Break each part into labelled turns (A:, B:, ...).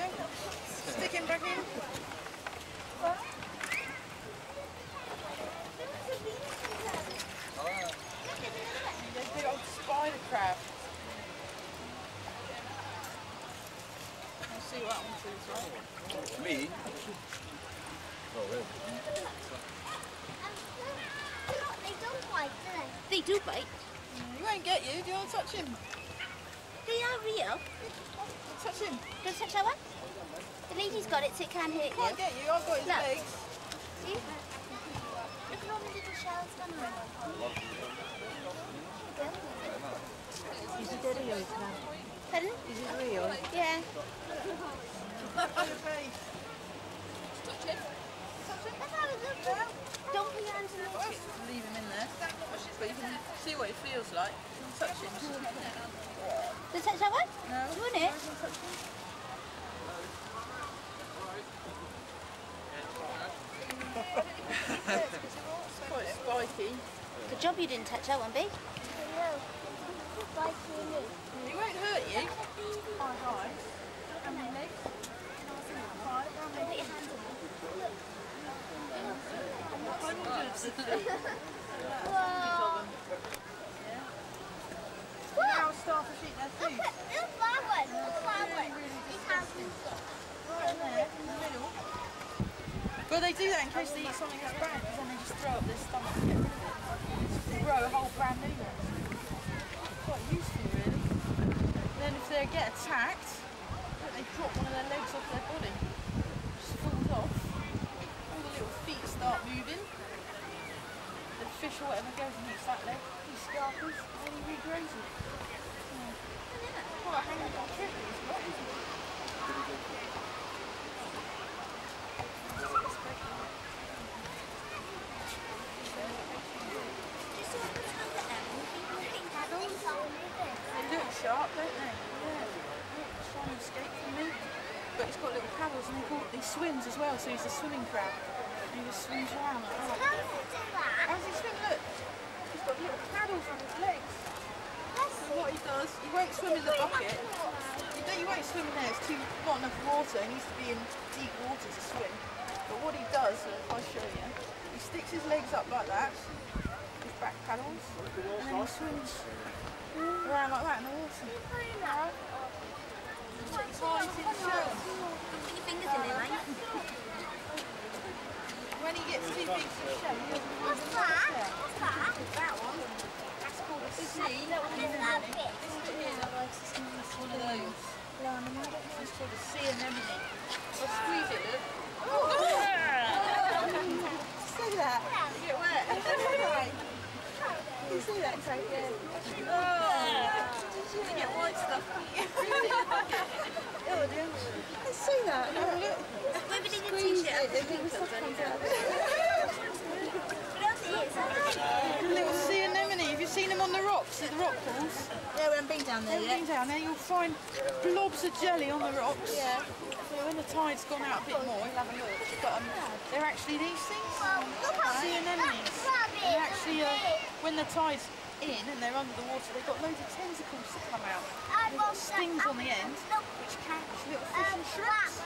A: Stick him back in. There's big old spider crab. I'll see what happens to this one.
B: Me? Oh, really?
C: They don't bite, do they? They do bite.
A: Mm, he won't get you. Do you want to touch him?
C: They are real.
A: Touch him.
C: Go touch that one. The lady's got it, so it can't hurt
A: Can't
C: you.
A: get you. I've got his
C: No.
A: legs.
C: See? Look at all the little shells on them.
D: Is it real crab?
C: Pardon?
D: Is it real?
C: Yeah.
A: Touch your face.
C: Let's have a look. Don't put your hands in the
A: Just leave him in there. But you can see what it feels like. You can touch him.
C: Go touch that one?
A: No.
C: Do you want it?
A: It's quite spiky.
C: Good job you didn't touch that one, babe.
A: He won't hurt you. Quite high. How many legs? Five. How
C: Put
A: many?
C: your hands in
A: Hundreds of
C: Whoa.
A: Now I'll start to eat their food.
C: Look at look that one. Look at that one. His hands and stuff.
A: Right there, in the middle. Well, they do that in case they eat something that's bad, because then they just throw up their stomach and get rid of it. Just grow a whole brand new one. Quite useful, really. then if they get attacked, look, they drop one of their legs off their body. Just falls off. All the little feet start moving. The fish or whatever goes and eats that leg. He scarpers, and then he regrows it. Yeah. Quite a handy trick, it's not, isn't it?
C: Just look at them. Paddles.
A: They look sharp, don't they? Yeah. Look, trying to escape from me. But he's got little paddles and he, call, he swims as well, so he's a swimming crab. He just swims around like that.
C: How does it do that?
A: How does he swim? Look. He's got little paddles on his legs. So what he does, he won't swim in the bucket. You, don't, you won't swim in there, it's too, not enough water. He needs to be in deep water to swim. But what he does, uh, if I show you, he sticks his legs up like that, his back paddles, and then he swims around like that in the water. Shell.
C: Put your fingers in there, mate.
A: When he gets too big he doesn't
C: What's that? What's that?
A: that one. That's called a sea.
C: What is that bit?
A: It's one of those. It's called a sea anemone. I'll squeeze it, look. Oh, see that? You get wet. you see that? Like, yeah. Oh. You get white stuff. oh, dear. I see that. Have a look. Little sea anemone. Have you seen them on the rocks at the rock pools?
D: Yeah, we haven't been down there
A: Everything down there, you'll find blobs of jelly on the rocks.
D: Yeah.
A: So when the tide's gone out a bit more, you'll have a look. But um, they're actually these things.
C: look
A: sea anemones. They
C: rabbit
A: actually, uh, when the tide's in and they're under the water, they've got loads of tentacles that come out. They've got stings on the end, which catch little fish and shrimps.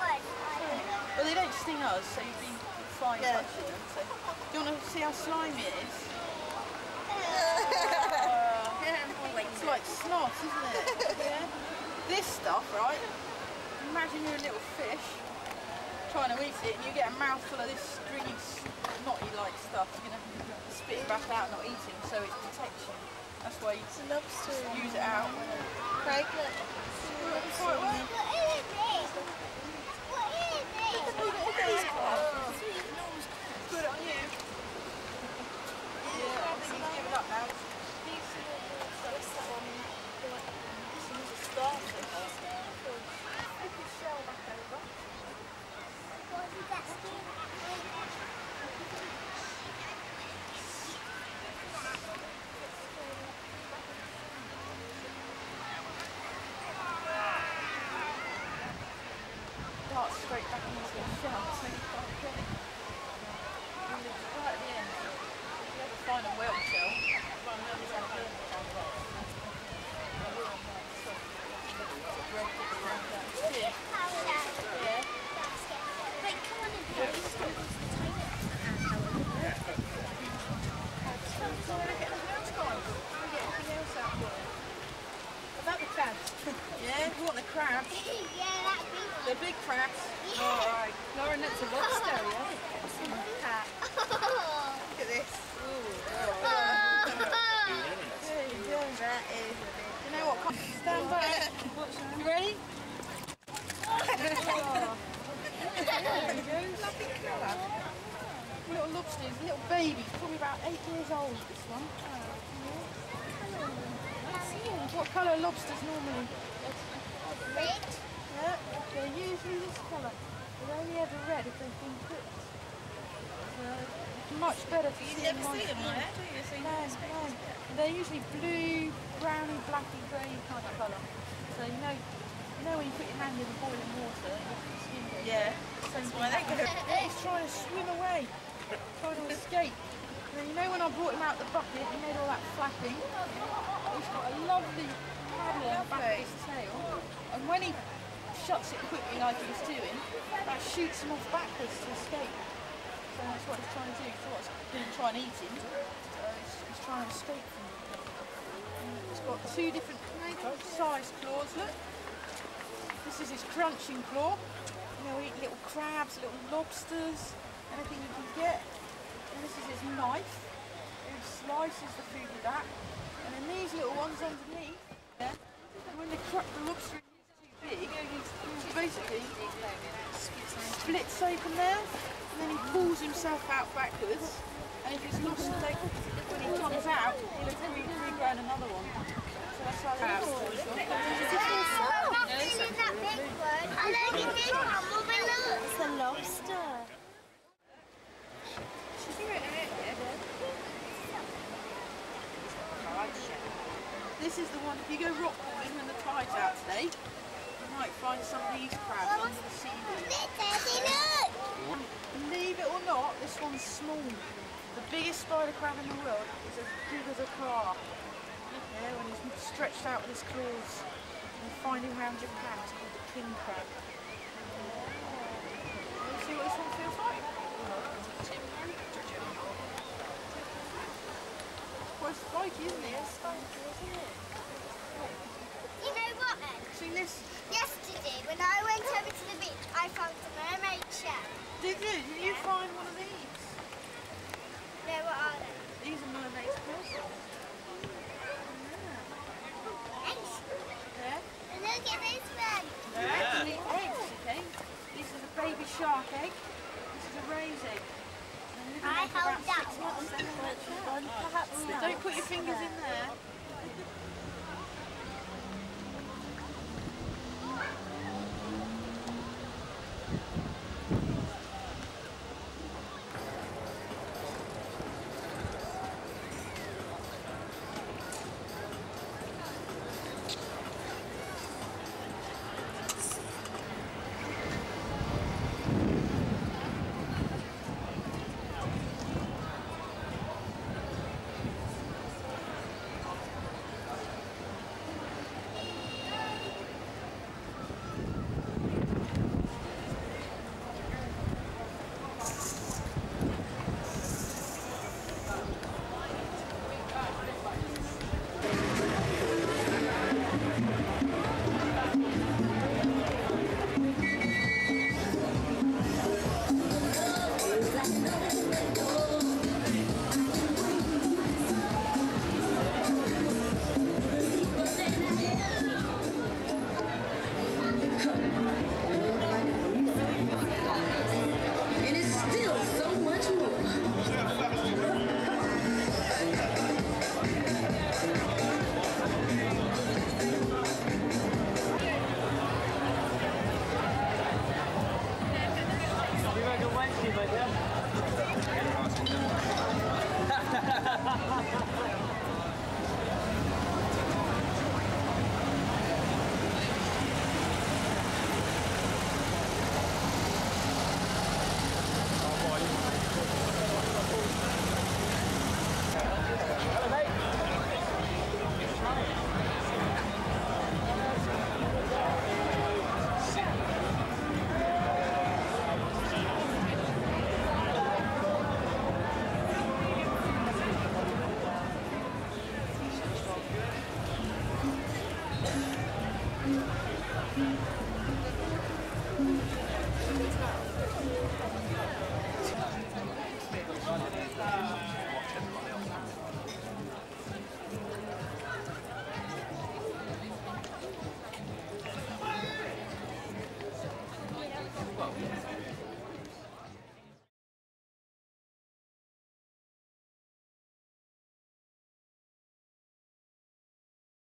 A: They don't sting us, so you'd be fine
D: Yeah.
A: touching them. So, do you want to see how slimy it is? It's like snot, isn't it? yeah. This stuff, right? Imagine you're a little fish trying to eat it, and you get a mouthful of this stringy, knotty-like stuff. You're gonna spit it back out, not eat it, so it's protection. That's why you use it out.
D: Craig, look
A: well.
C: What is this? What is this?
A: Put it on you. Yeah, I think you can give it up now. Flip his shell back over.
C: What is that skin?
A: so you can't get it. And it's right at the end. If you ever find a whale shell, my mum's had a whale shell. Yeah. Yeah.
C: Wait, come on in, please. Just go to the toilet and have a look.
A: So we're gonna get the house going. We'll get anything else out for it. About the crabs. Yeah, we want the crabs.
C: yeah, that'd be one.
A: The big crabs.
C: Yeah.
A: Alright. Lauren, that's a lobster, yeah?
C: Oh.
A: Look at this.
C: Oh.
A: There you go.
D: That is a bit.
A: You know what? Stand back. You ready? there you go. Lovely colour. Little lobsters, little babies, probably about eight years old, this one. What colour are lobsters normally?
C: Red.
A: Yeah, they're usually this colour. They're only ever red if they've been cooked. So it's much better to see them on skin. No, no. They're usually blue, browny, blacky, grey kind of colour. So you know, you know when you put your hand in the boiling water, you the skin goes
E: Yeah,
A: Same
E: why they
A: thing. He's trying to swim away, trying to escape. And you know when I brought him out the bucket, he made all that flapping. He's got a lovely paddle on the back of his tail. And when he shuts it quickly like he was doing, that shoots him off backwards to escape. So that's what he's trying to do. He thought I going to try and eat him. So he's, trying to escape from me. He's got two different size claws, look. This is his crunching claw. You know, eat little crabs, little lobsters, anything you can get. And this is his knife. He slices the food with that. And then these little ones underneath. Yeah. And when the, cra- the lobster is too big, he basically splits open there, and then he pulls himself out backwards. And if he's lost leg, when he comes out, he'll have regrown another one. So that's how they
C: I'm not feeling that big one. I like it this one, Mummy, look.
D: It's a lobster.
A: This is the one, if you go rock crawling when the tide's out today, might find some of these crabs under the seaweed.
C: Daddy, look.
A: Believe it or not, this one's small. The biggest spider crab in the world is as big as a car. Yeah, when he's stretched out with his claws. You find him around Japan, it's called the king crab. You see what this one feels like? Quite spiky, isn't it?
C: You know
A: Seen this?
C: Yesterday, when I went over to the beach, I found a